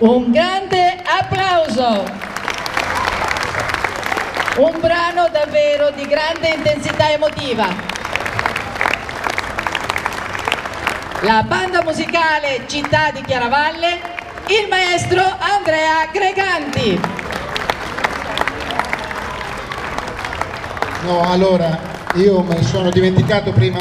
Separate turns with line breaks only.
Un grande applauso. Un brano davvero di grande intensità emotiva. La banda musicale Città di Chiaravalle, il maestro Andrea Greganti.
No, allora, io mi sono dimenticato prima